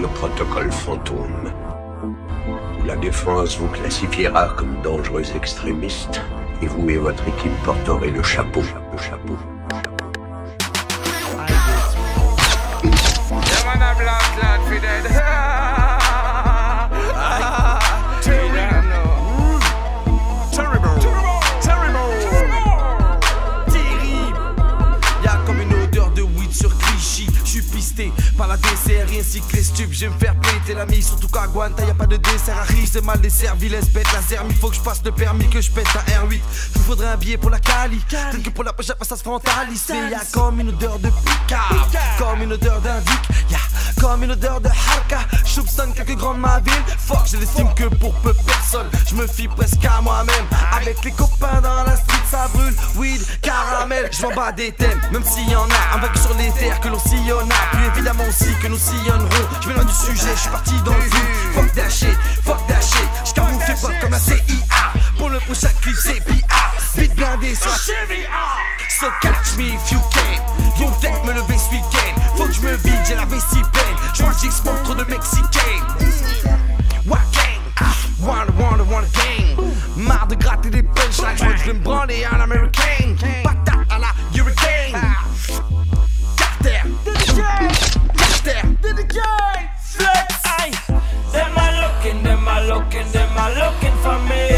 Le protocole fantôme. La défense vous classifiera comme dangereux extrémiste et vous et votre équipe porterez le chapeau. Le chapeau. Par la dessert ainsi que les stupes. Je vais me faire péter la mise, surtout qu'à Guanta, y a pas de dessert à riche, c'est mal desservi, laisse bête la zerme. Il faut que je passe le permis, que je pète un R8. Il faudrait un billet pour la Cali, tel que pour la poche, ça se frontalise. Mais y a comme une odeur de picard, comme une odeur d'un vic, y'a comme une odeur de harka. Soupçonne quelques grands de ma ville, fuck, je l'estime que pour peu personne. Je me fie presque à moi-même, avec les copains dans la street, ça caramel, je m'en bats des thèmes, même s'il y en a un vague sur les terres que l'on sillonna. Puis évidemment aussi que nous sillonnerons. Je loin du sujet, je suis parti dans le vue. Fuck dasher, fuck dasher. Je camoufle pas comme la CIA. Pour le prochain clip, c'est PA. Vite blindé sur So catch me if you can. Vont peut-être me lever ce week-end. Faut que je me vide, j'ai la vessie pleine. Je vois que trop de Mexicains. What gang? Wanna, wanna, wanna gang. Marre de gratter des punchlines, je veux me branler un américain. am I looking for me?